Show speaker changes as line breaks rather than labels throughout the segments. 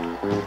Mm-hmm.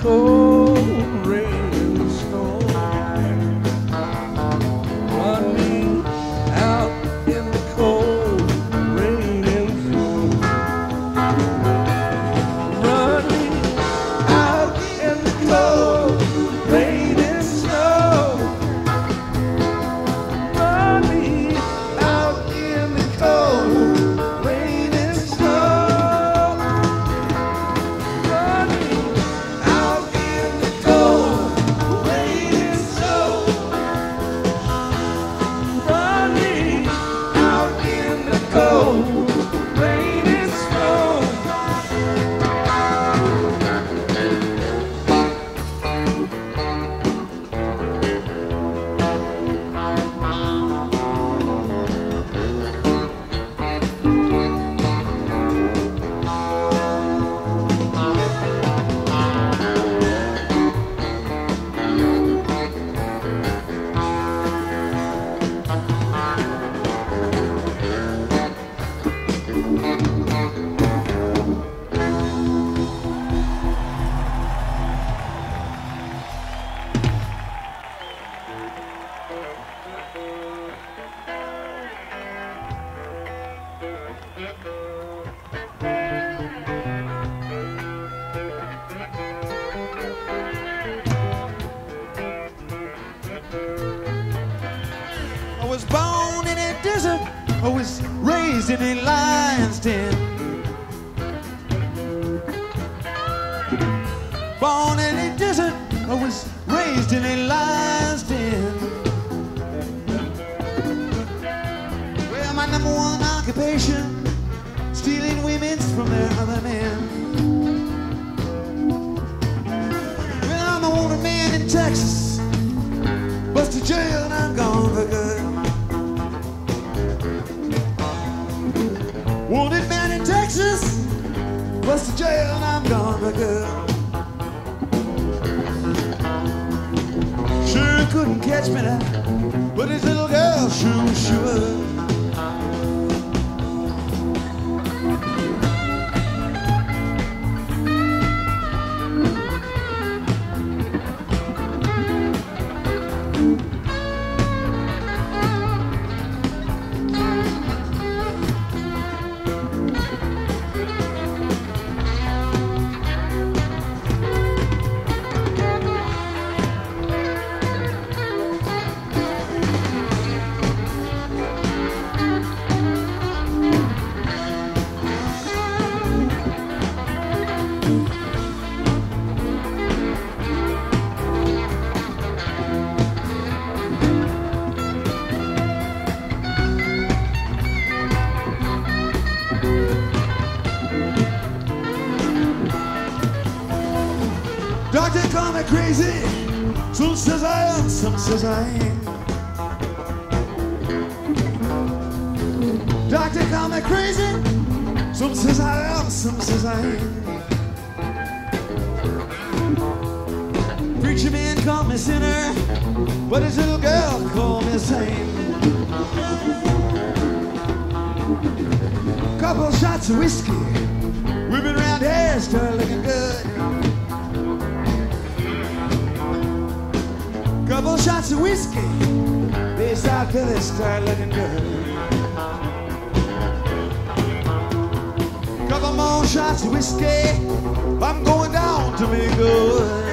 cold.
Crazy. Some says I am, some says I ain't. Doctor call me crazy. Some says I am, some says I ain't. Preacher man call me sinner, but his little girl call me saint. Couple shots of whiskey, whipping around here, start looking good. Couple shots of whiskey, start to start looking good. Couple more shots of whiskey, I'm going down to be good.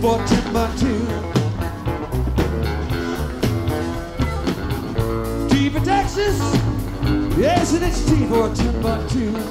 for Timbuktu. T for Texas, yes, and it's T for Timbuktu.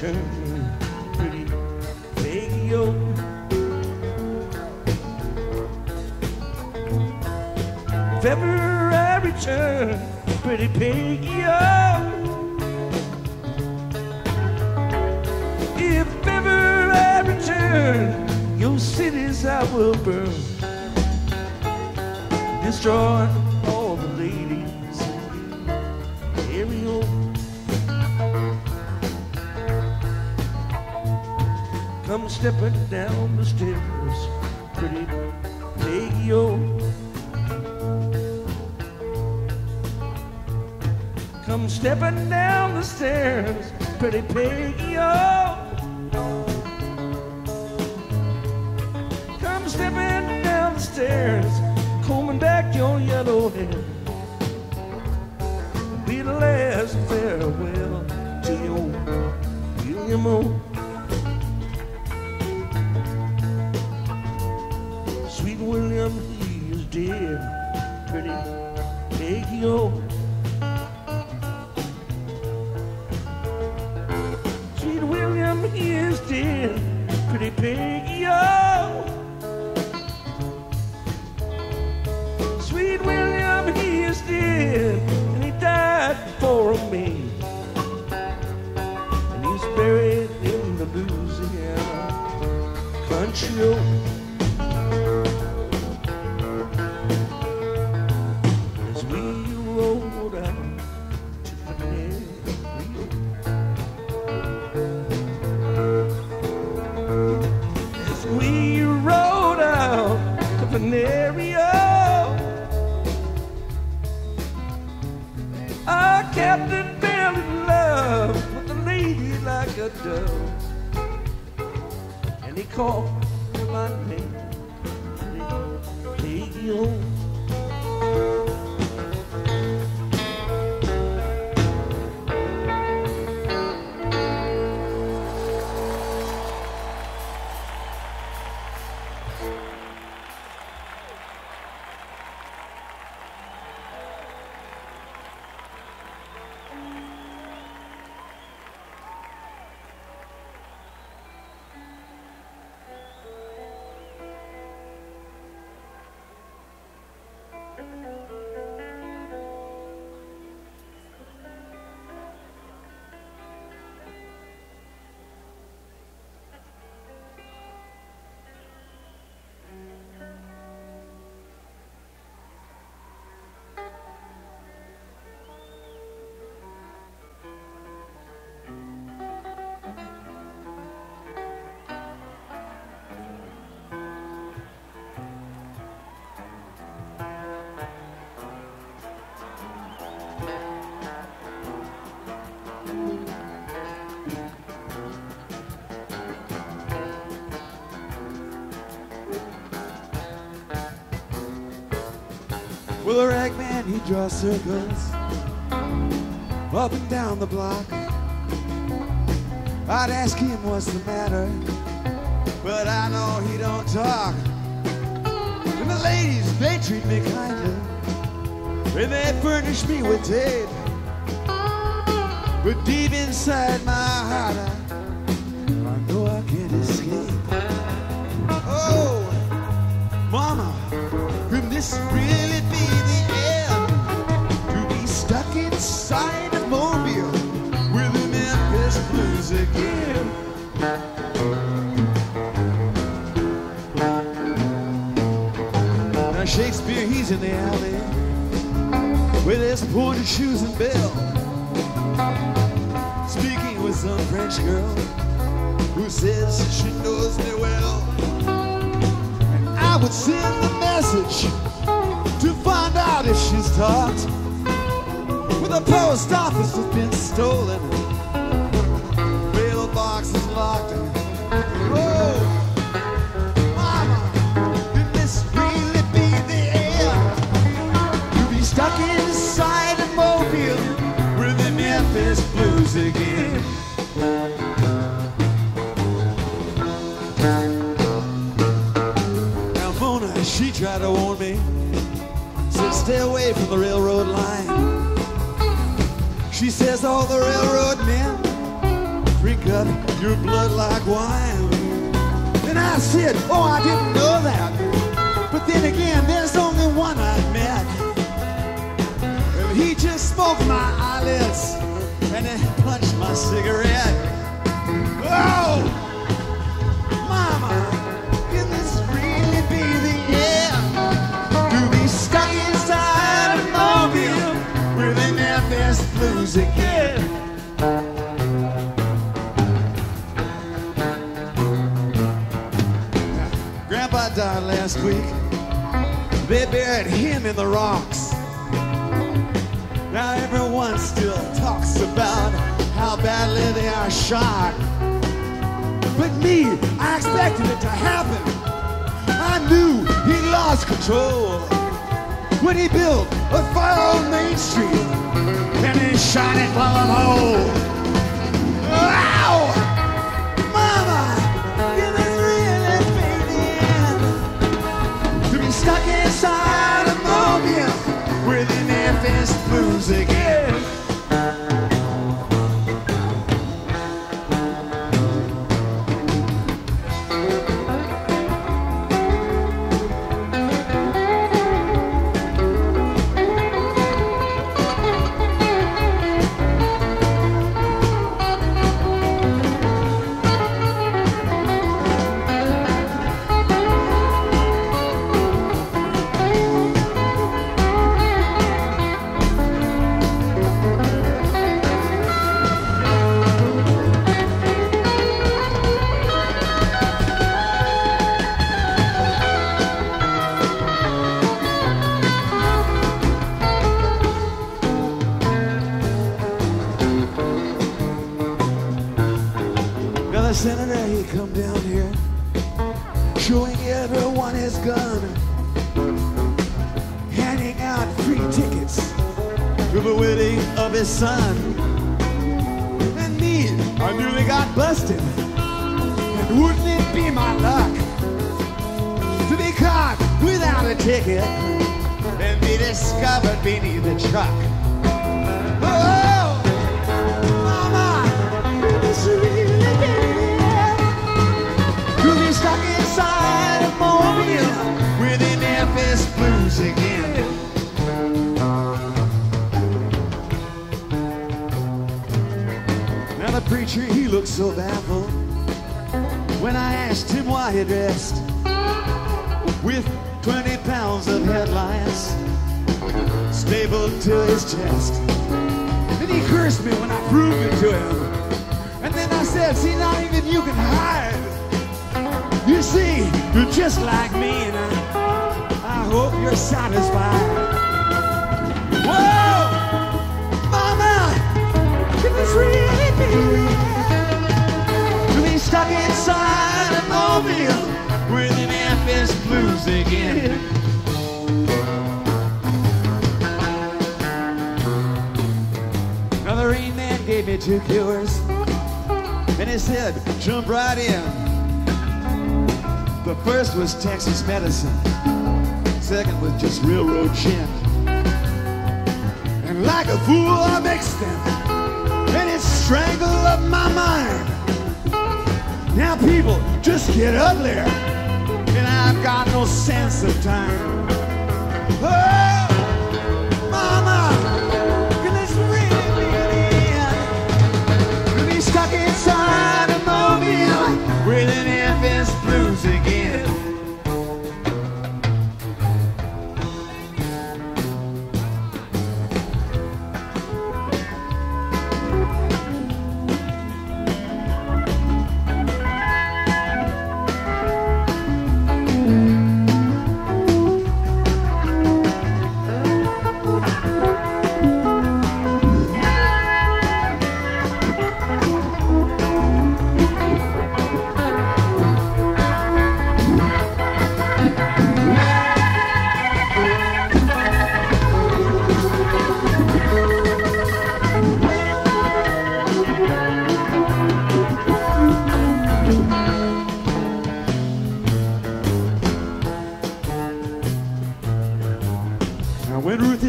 Return, stairs, a
rag man, he draws circles up and down the block. I'd ask him what's the matter, but I know he don't talk. And the ladies, they treat me kindly, and they furnish me with tape. But deep inside my heart, I, I know I can't escape. Oh, Mama, could this really be He's in the alley with his pointed shoes and bell, speaking with some French girl who says she knows me well. And I would send a message to find out if she's talked. With the post office has been stolen,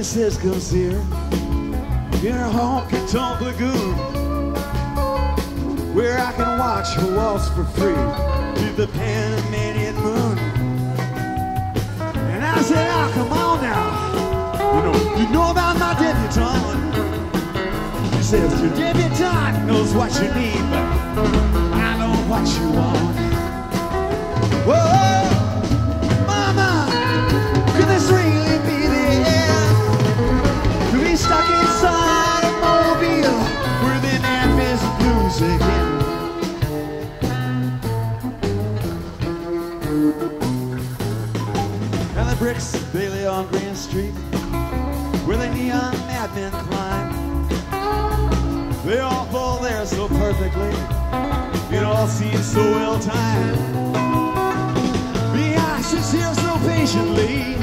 Now when Ruthie says come see her, in a honky tonk lagoon where I can watch her waltz for free to the Panamanian moon. And I said, oh, come on now. You know, you know about my debutante. She says, your debutante knows what you need, but I know what you want. Whoa, bricks they lay on Green Street where the neon madmen climb. They all fall there so perfectly. It all seems so well timed. Behind sits here so patiently,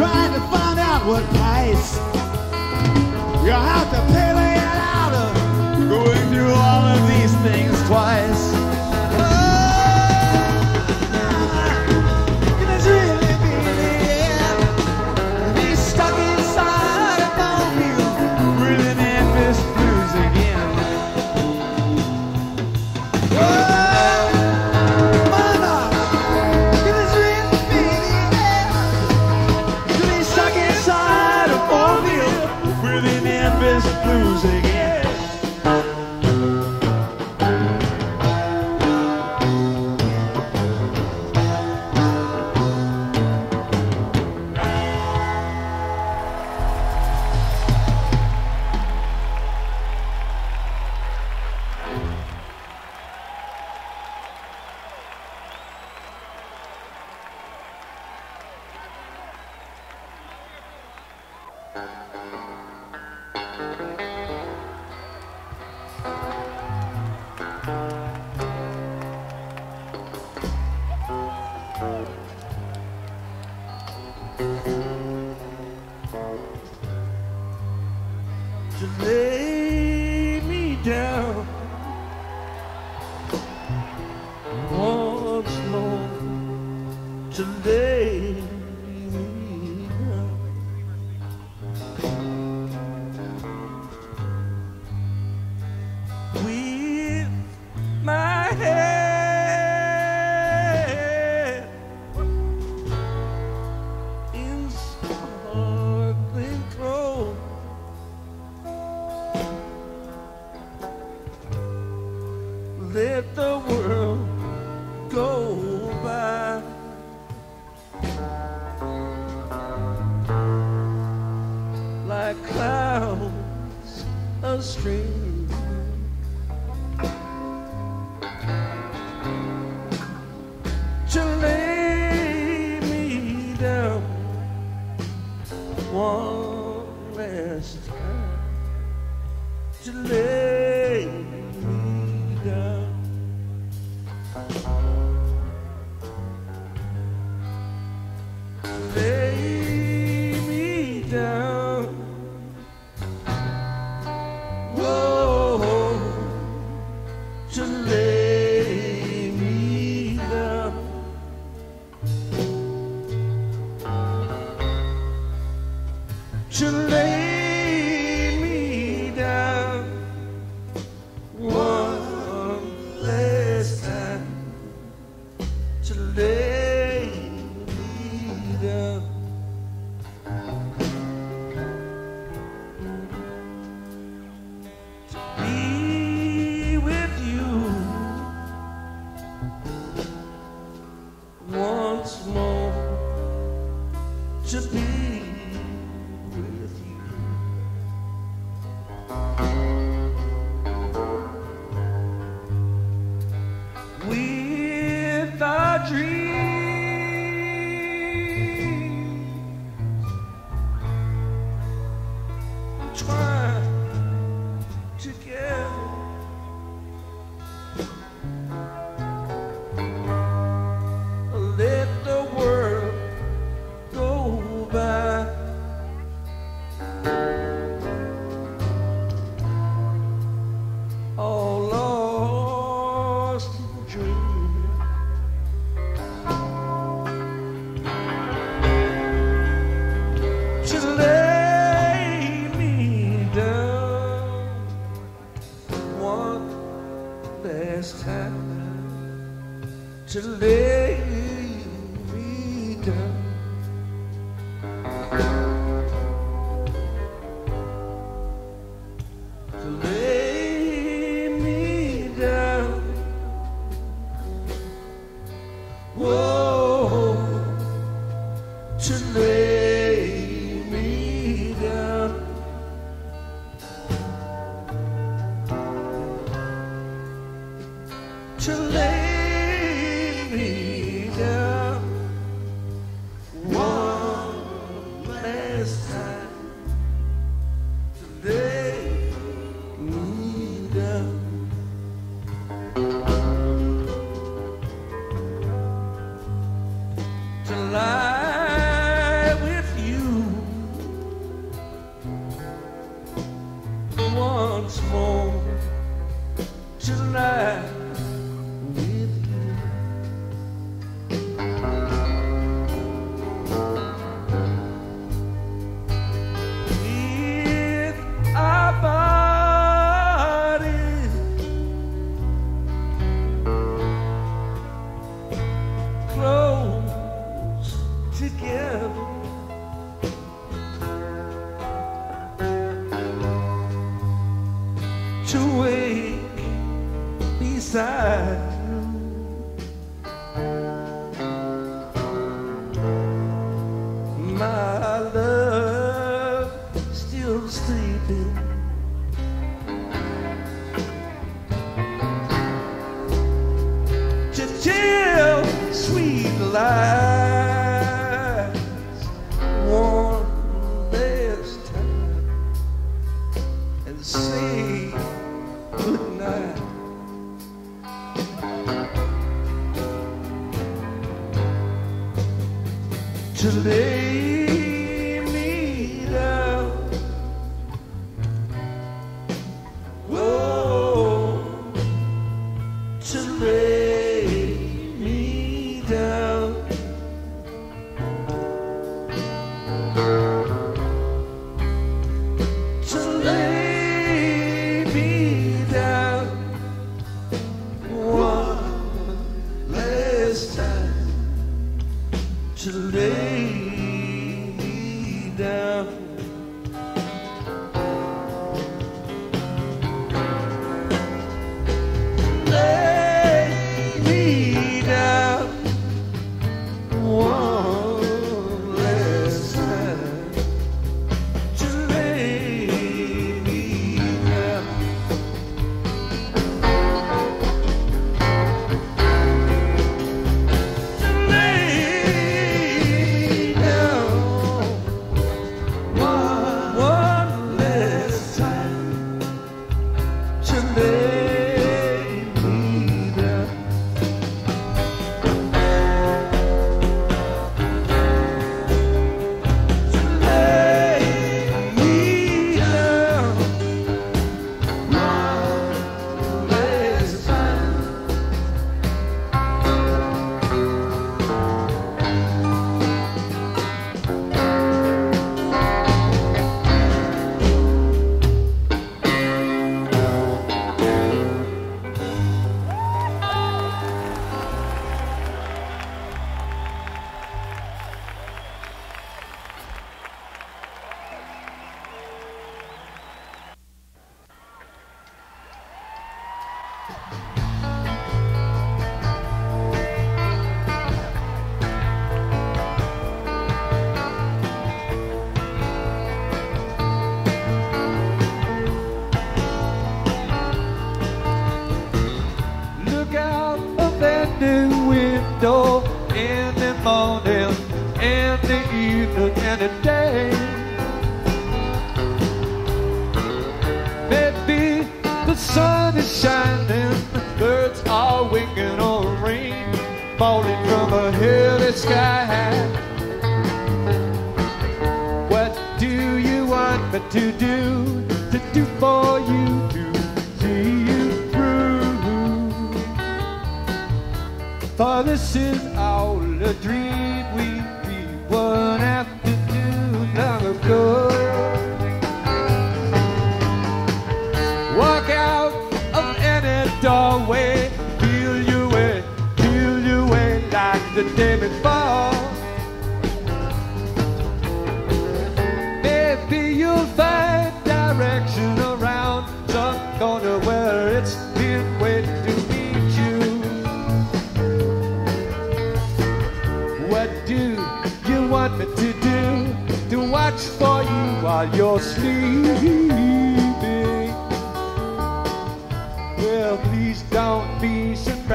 trying to find out what price you have to pay out of going through all of these things twice.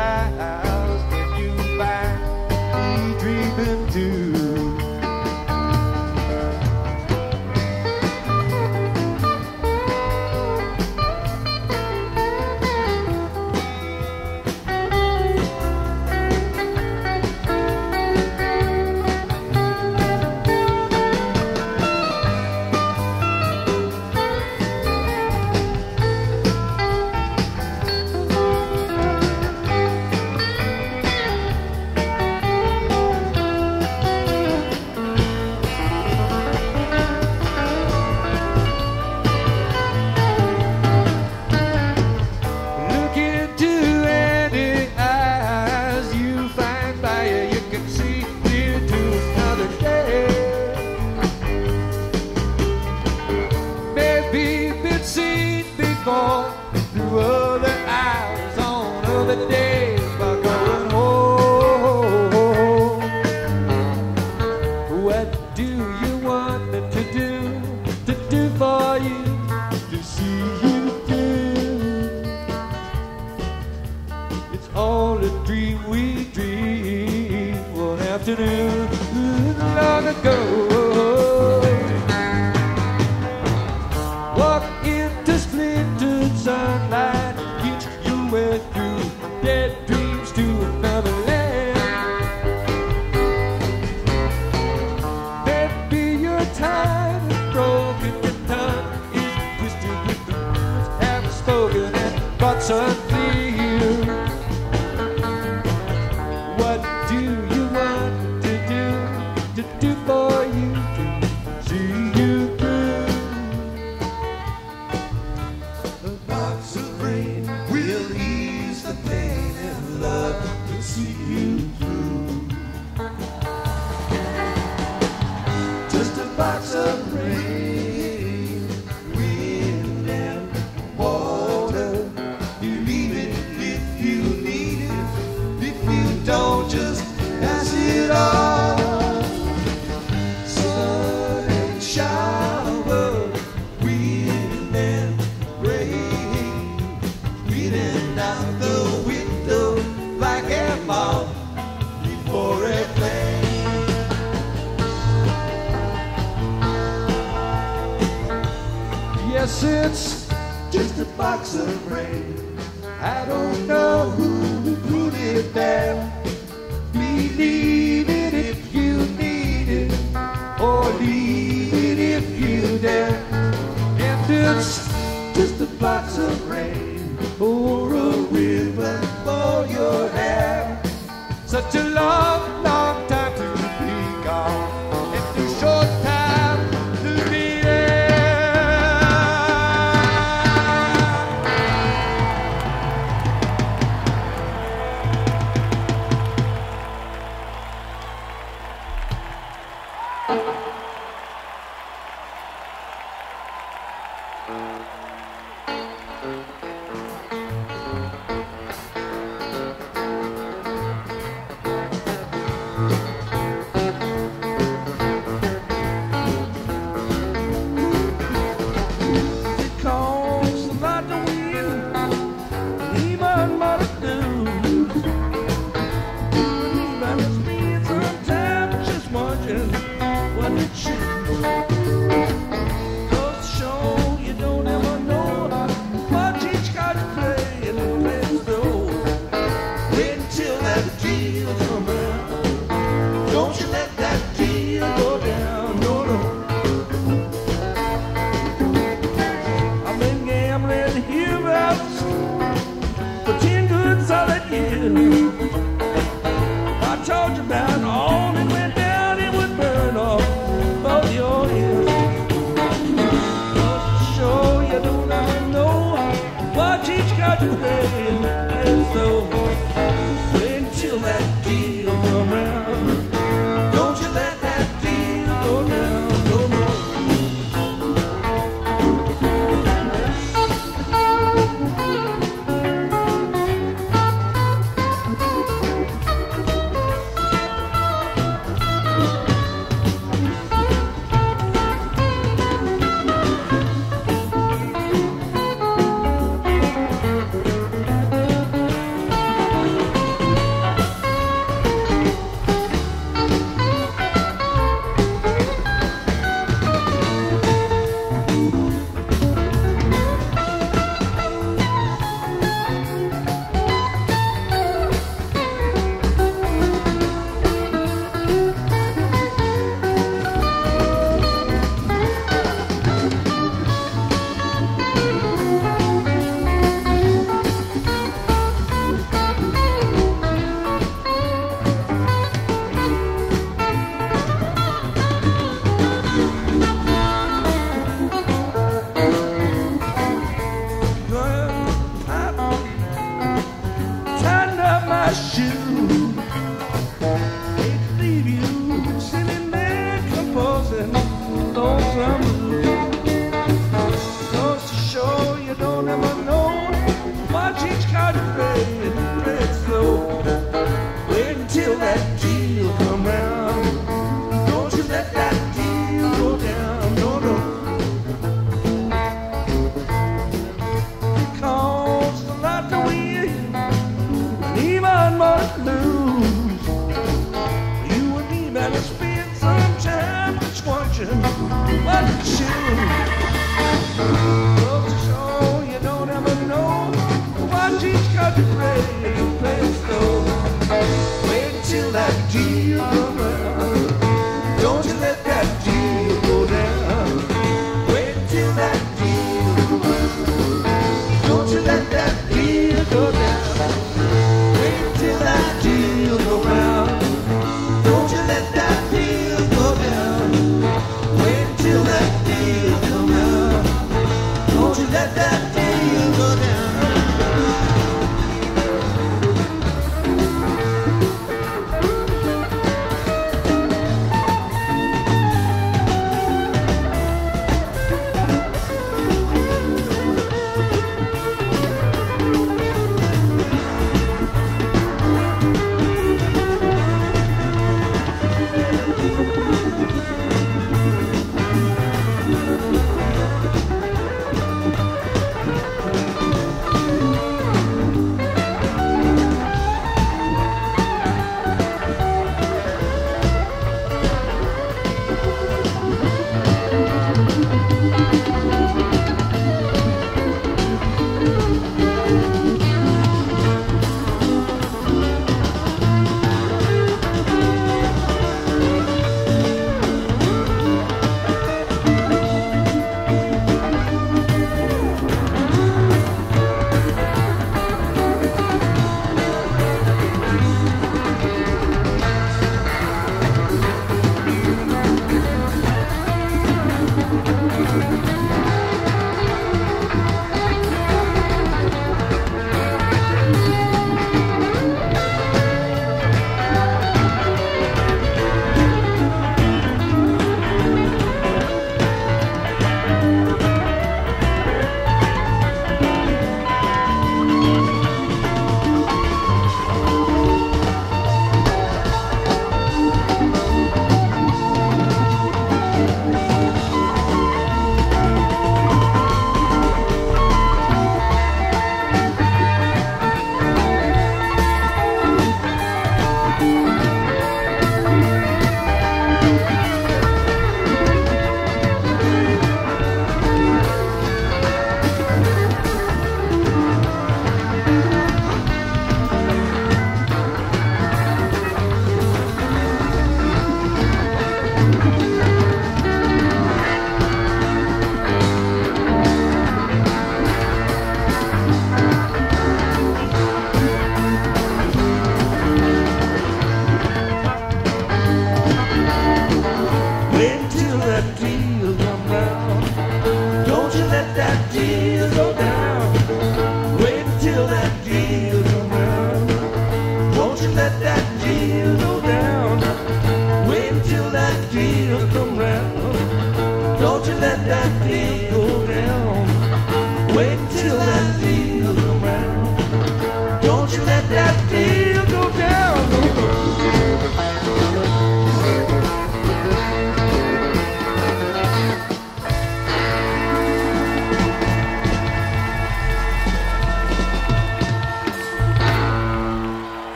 Surprised if you find me dreaming too.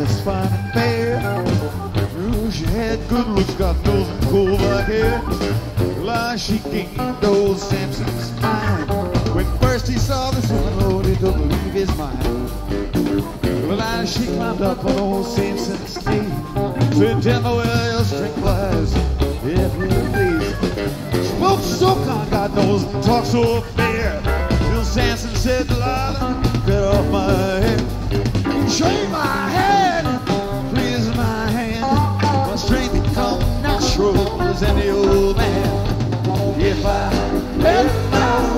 Was fine and fair. Ooh, she had good looks, got those cool black hair. She gained old Samson's mind. When first he saw this woman, oh, he don't believe his mind. Well, I, she climbed up on old Samson's knee. Said, tell me where your strength lies, if you please. Spoke so kind, God knows, talk so fair. Till Samson said, Delilah, get off my head. Shake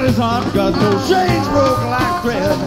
His heart got no chains broke like thread.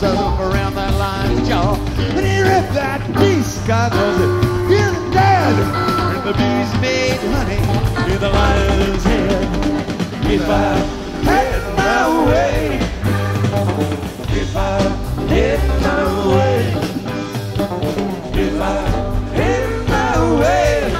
turns up around that lion's jaw. And he ripped that beast, God loves it, he's dead. And the bees made honey in the lion's head. If I had my way, if I had my way, if I had my way.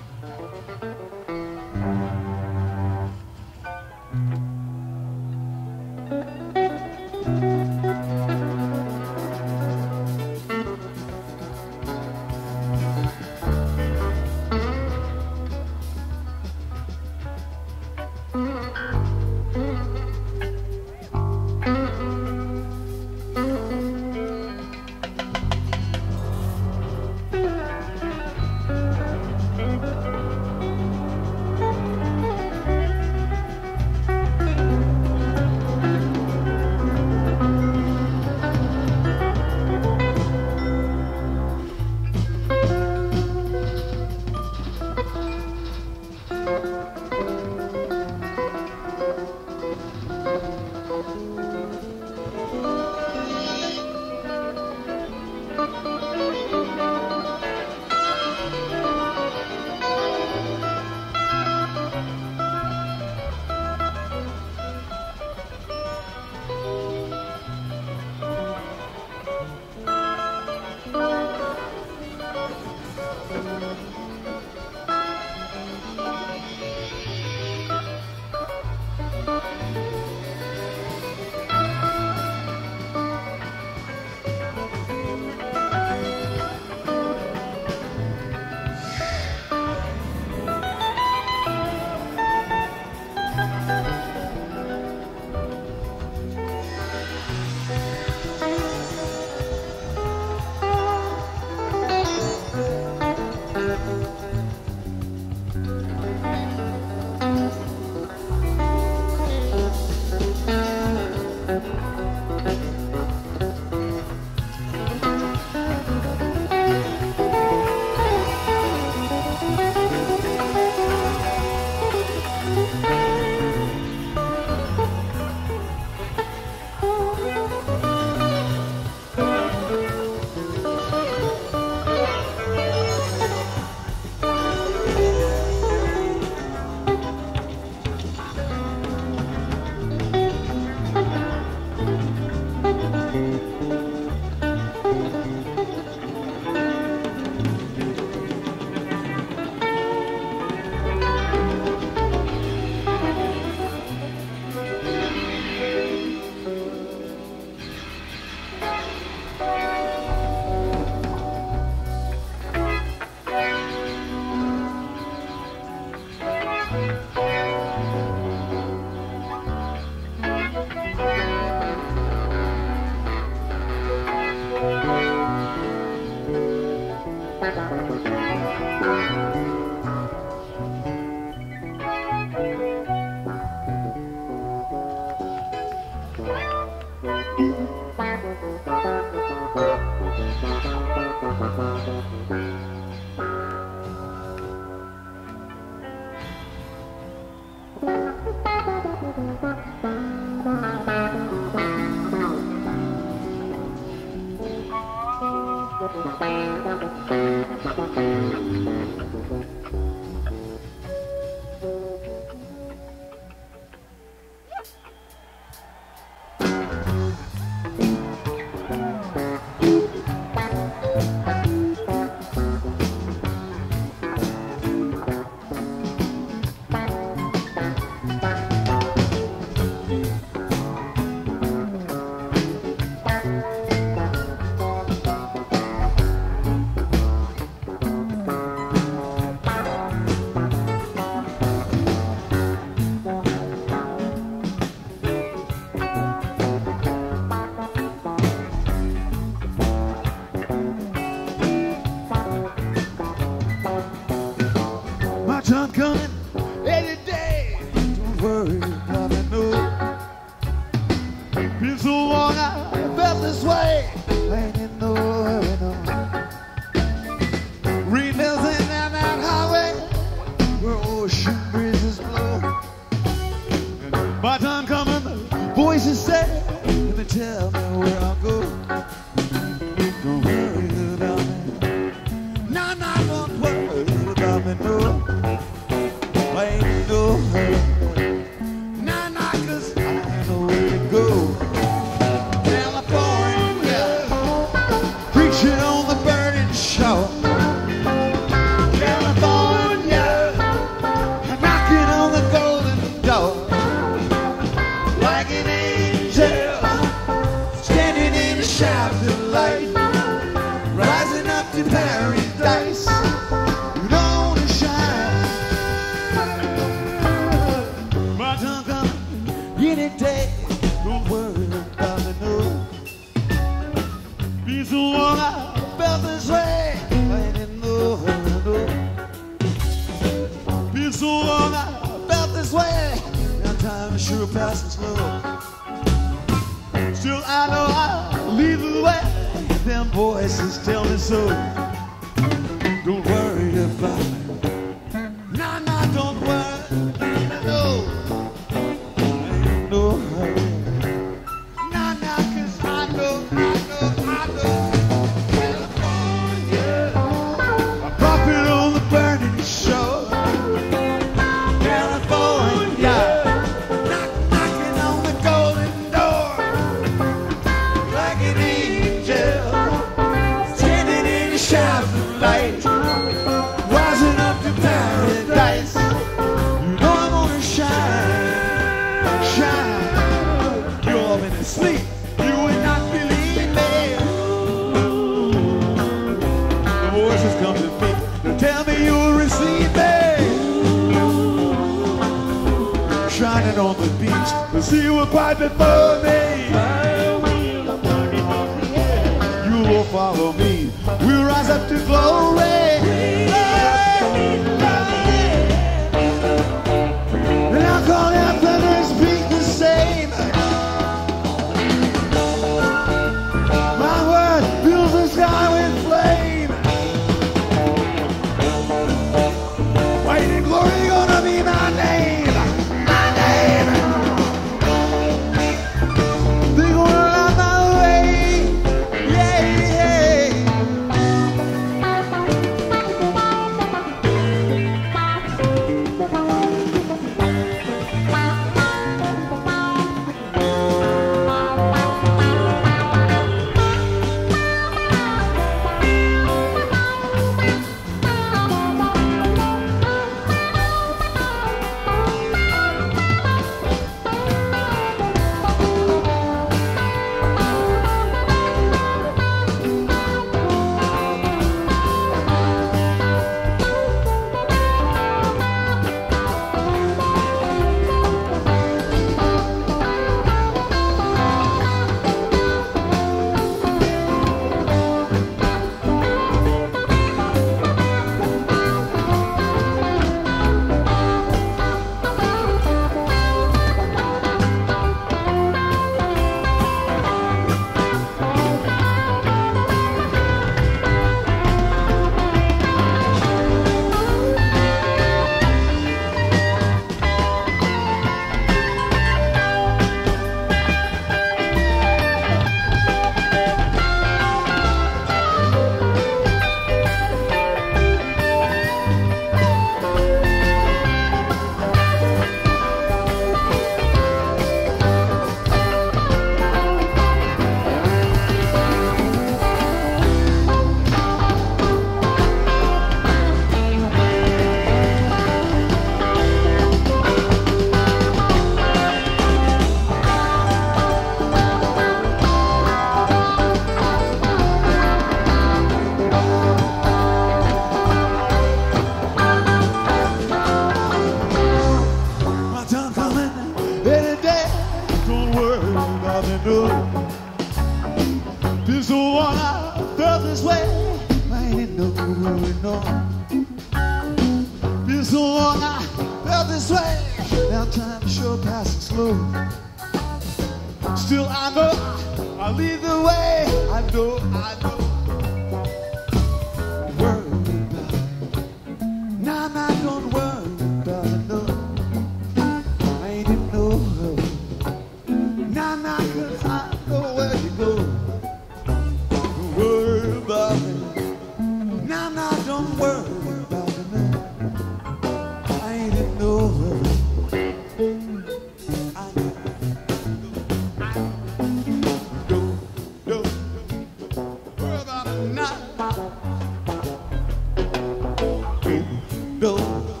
Don't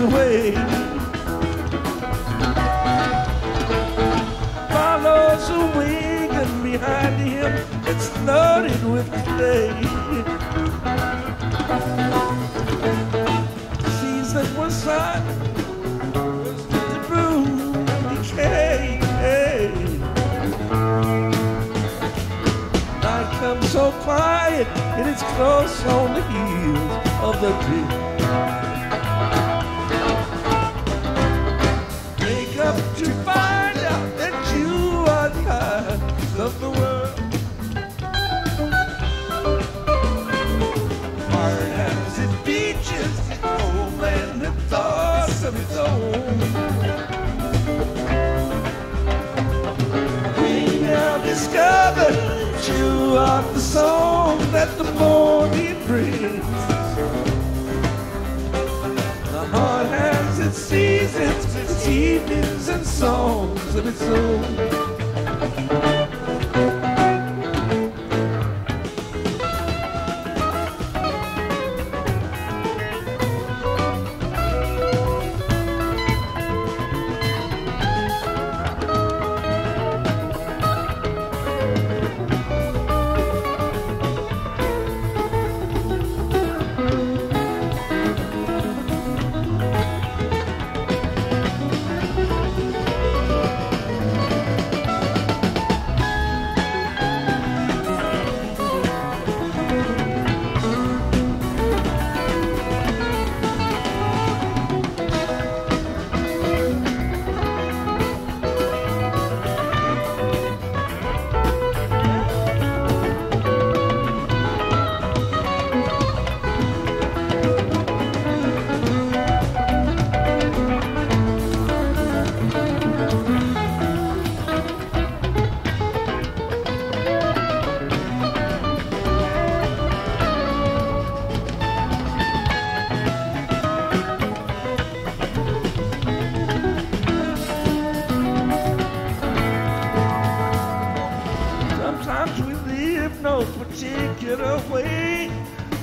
away.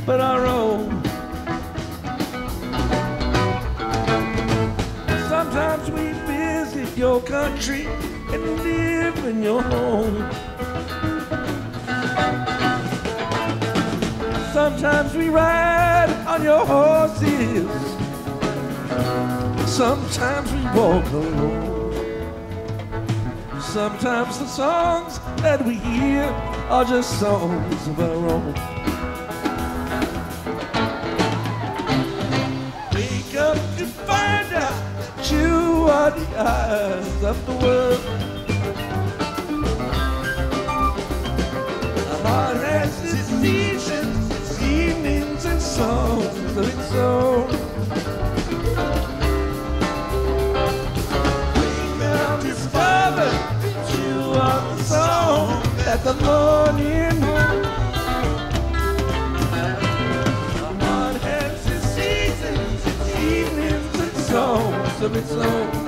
but our own. Sometimes we visit your country and live in your home. Sometimes we ride on your horses. Sometimes we walk alone. Sometimes the songs that we hear are just songs of our own. the eyes of the world. A heart has its seasons, its evenings, and songs of its own. We now discover that you are the song that the morning holds. of its own.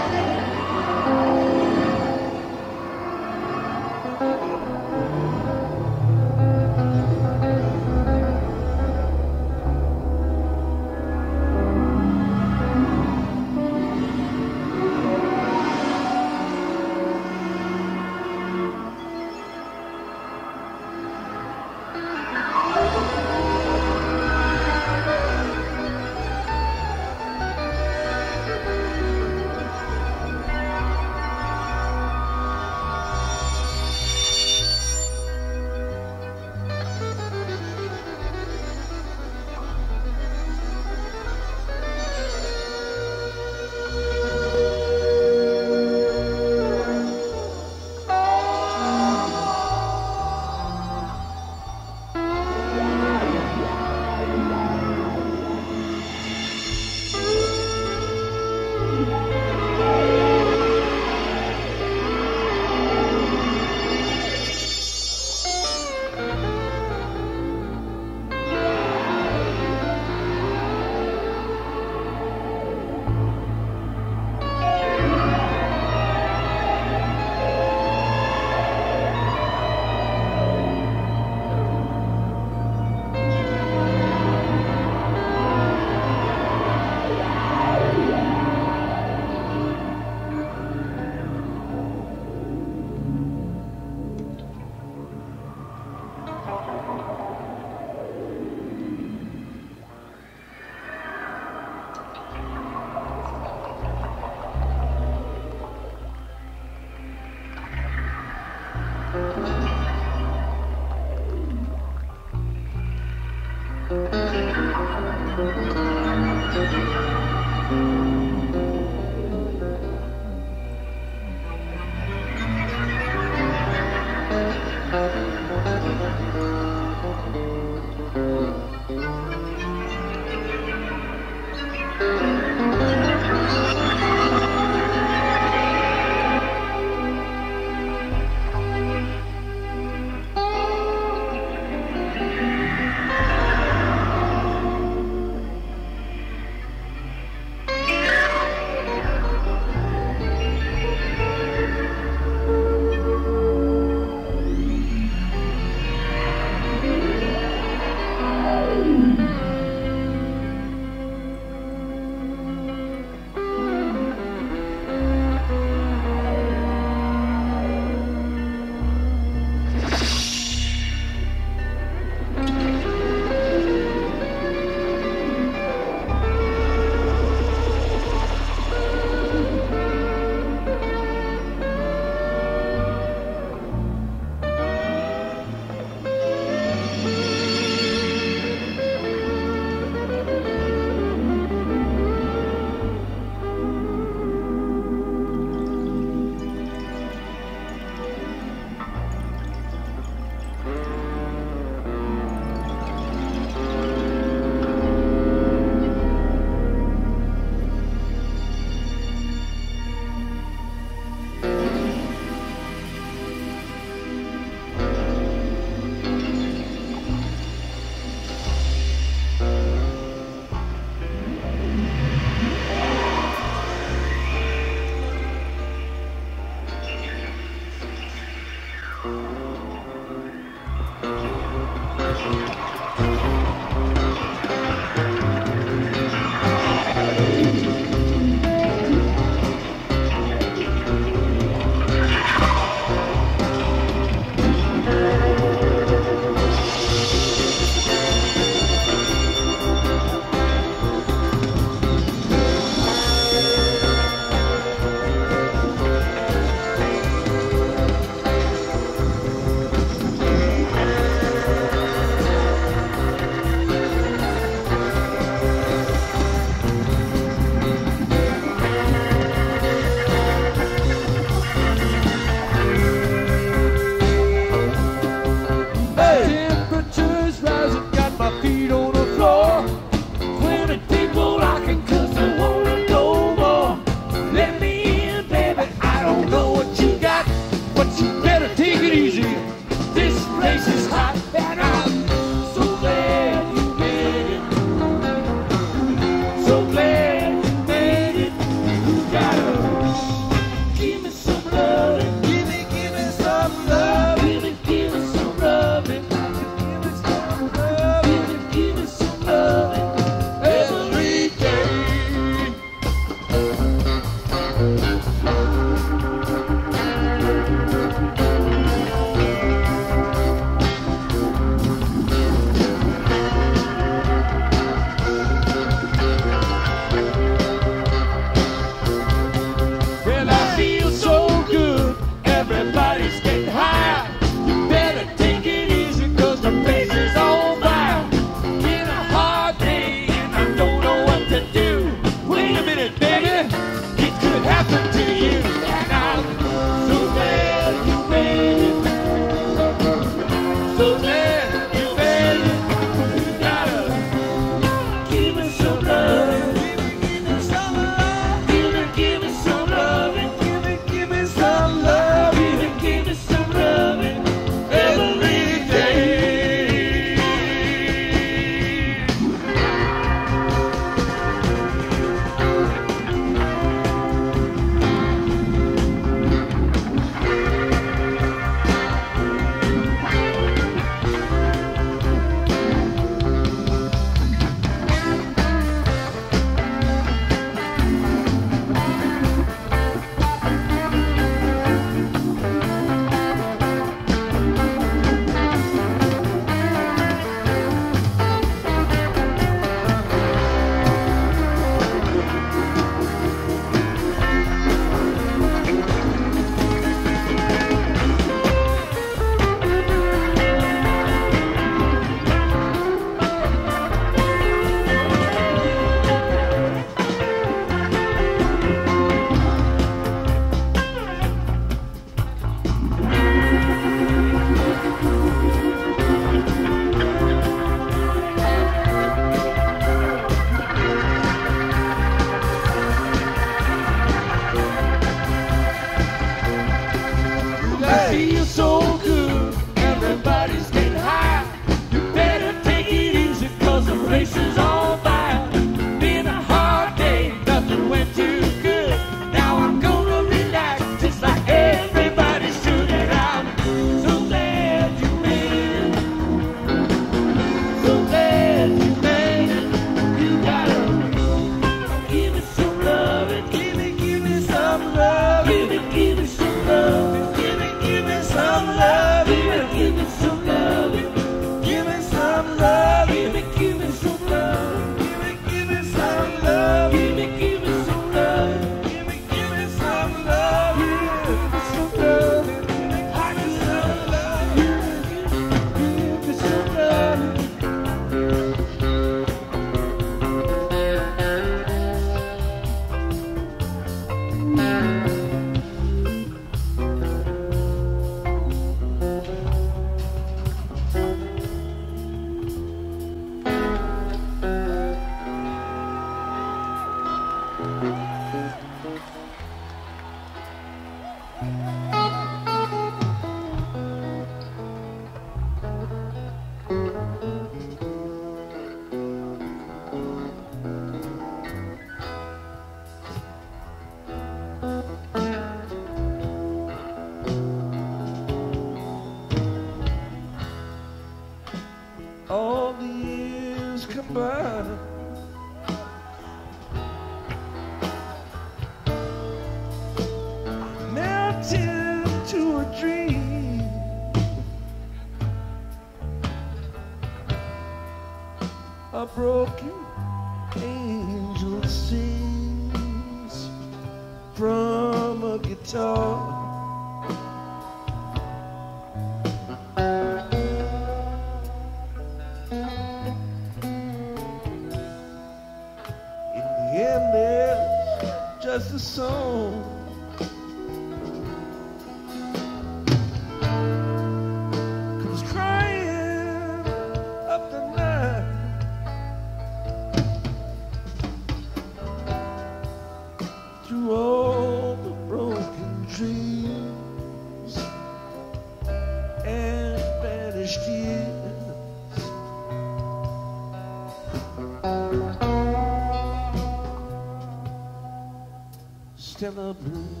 Stella Blue.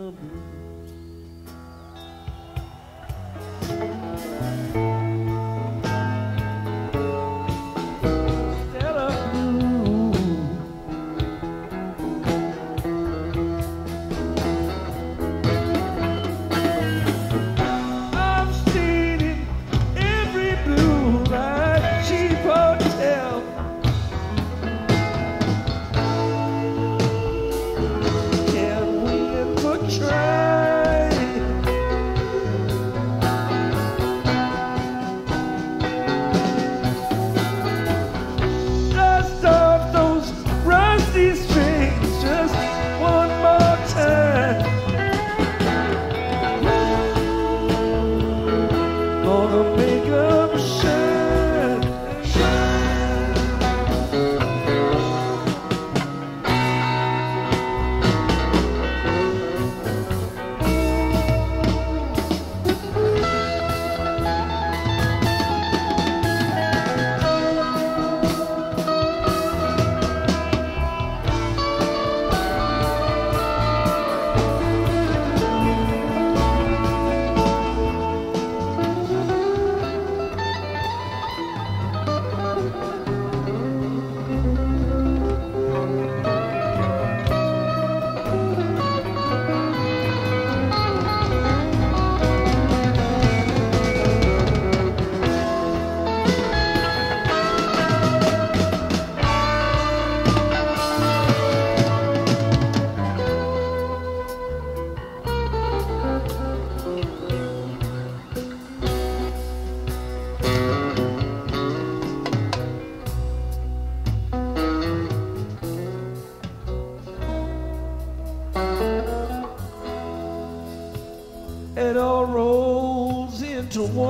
Stella rolls into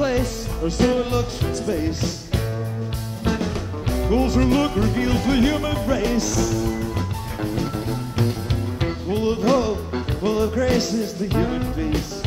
place or so it looks from space. Closer look reveals the human race. Full of hope, full of grace is the human face.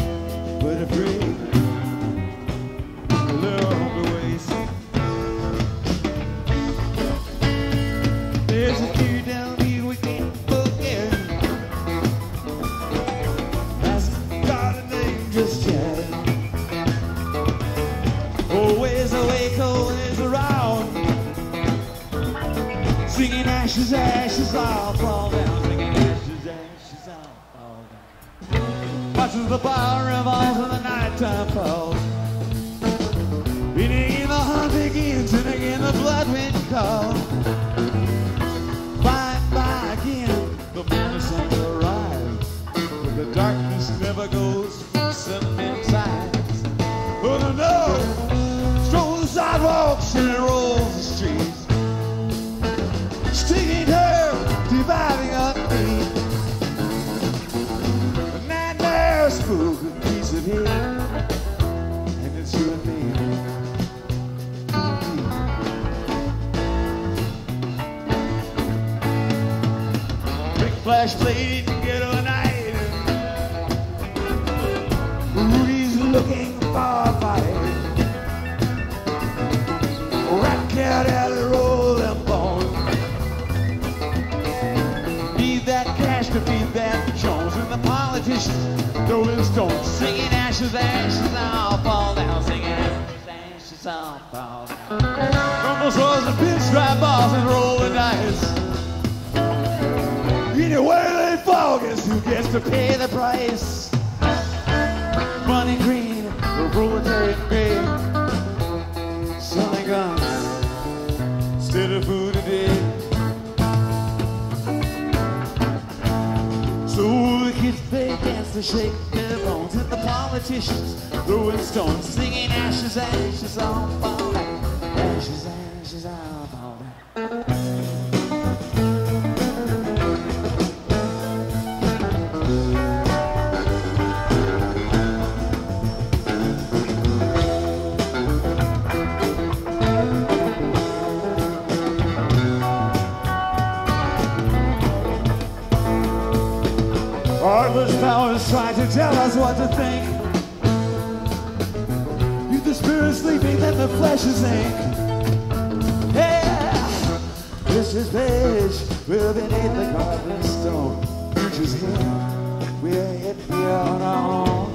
To pay the price. Money green, the proletariat green. Selling guns instead of food today. So the kids they dance to shake their bones, and the politicians throwing stones, singing ashes, ashes all fall try to tell us what to think. If the spirit's sleeping, then the flesh is ink. Yeah, this is page. We're beneath the carving stone. Future's here. We're here on our own.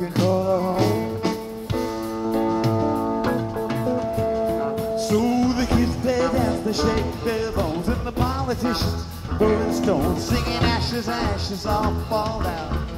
Can call. So the kids they dance, they shake their bones, and the politicians throwing stones, singing ashes, ashes, all fall down.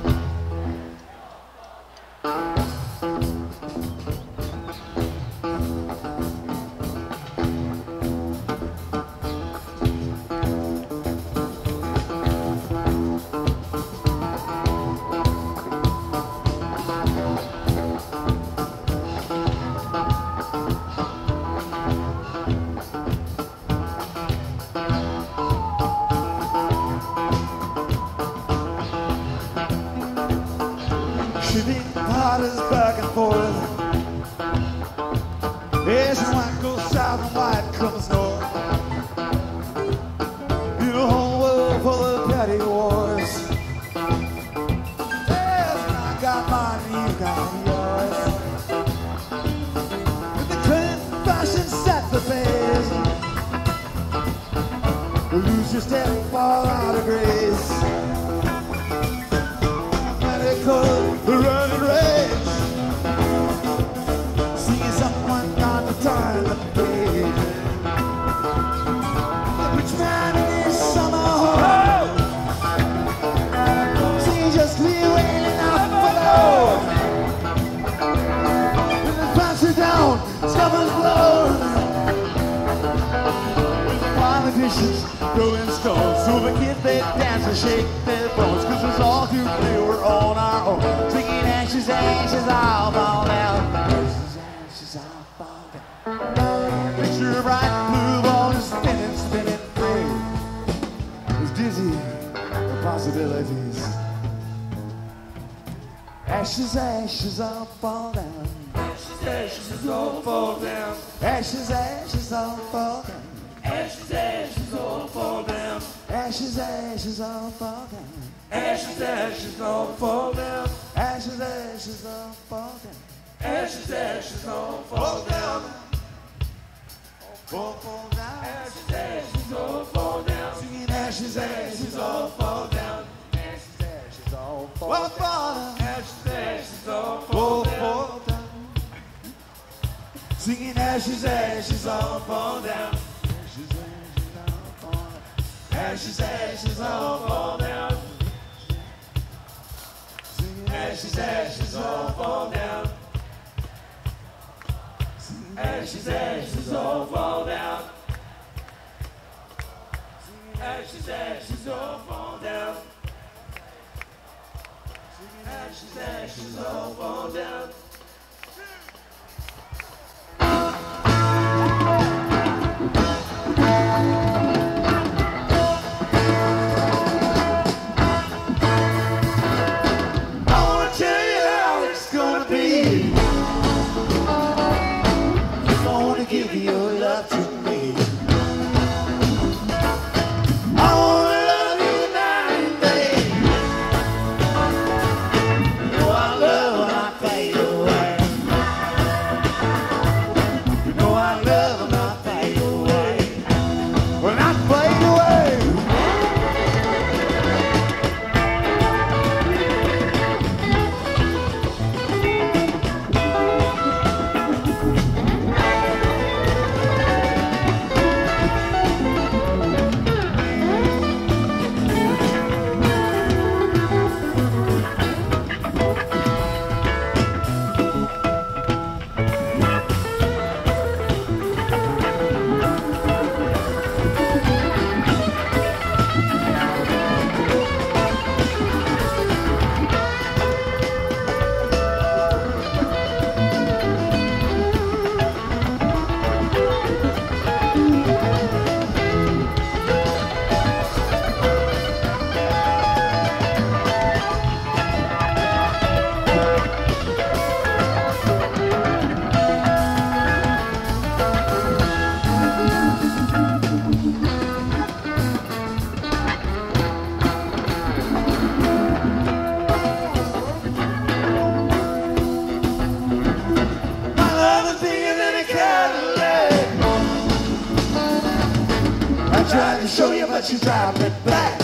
to show you, but you drive me back.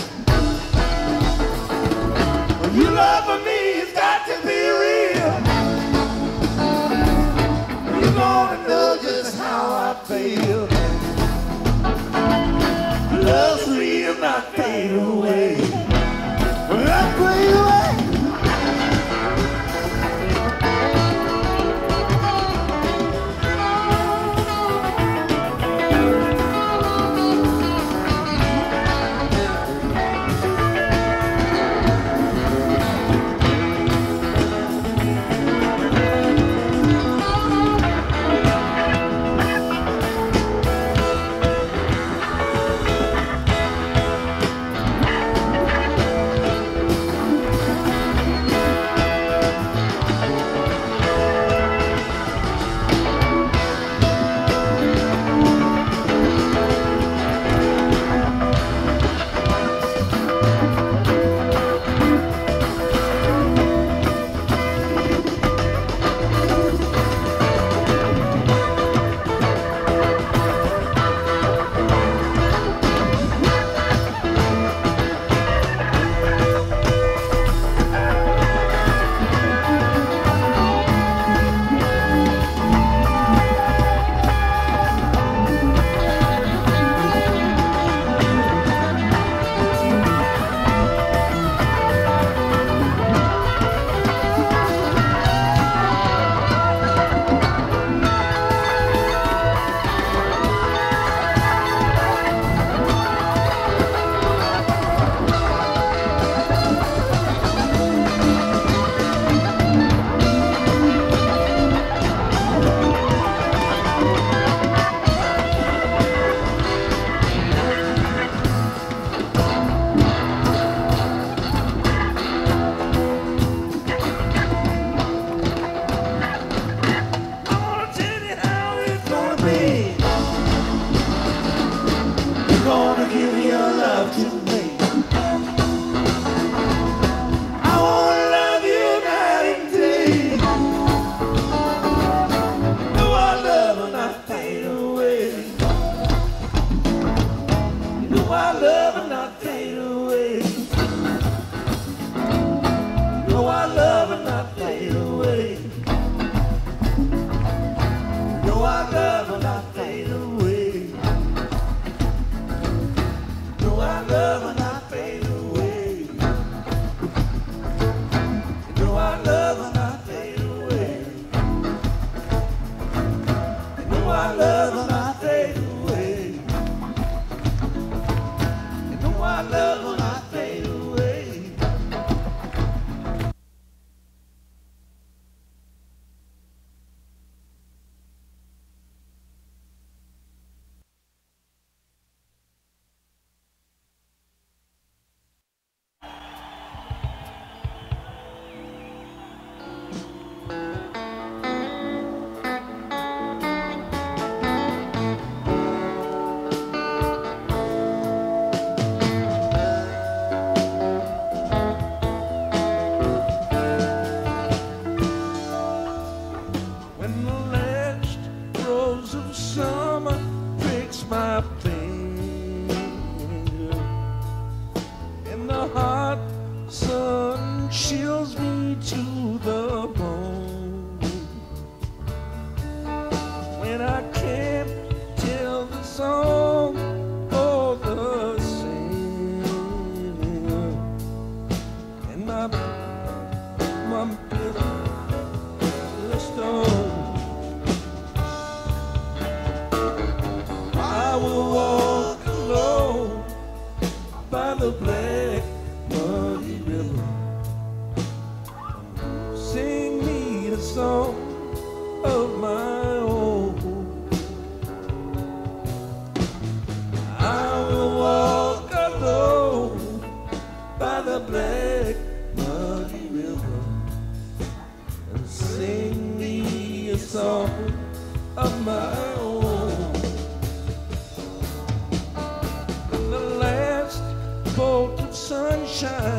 When you love for me, it's got to be real. You're gonna know just how I feel. Love's real, not fatal. Sunshine